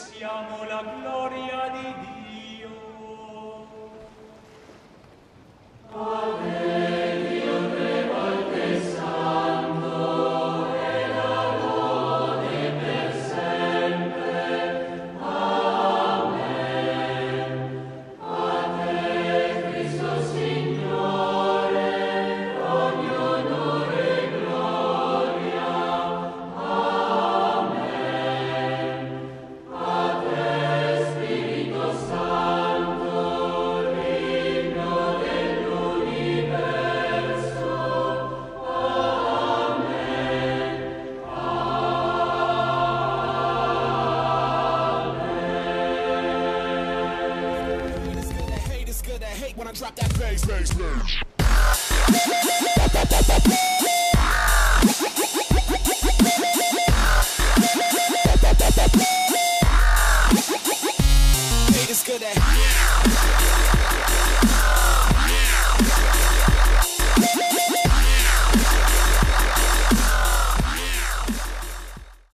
annunziamo la gloria di Dio. when I drop that bass, bass, bass. It's good at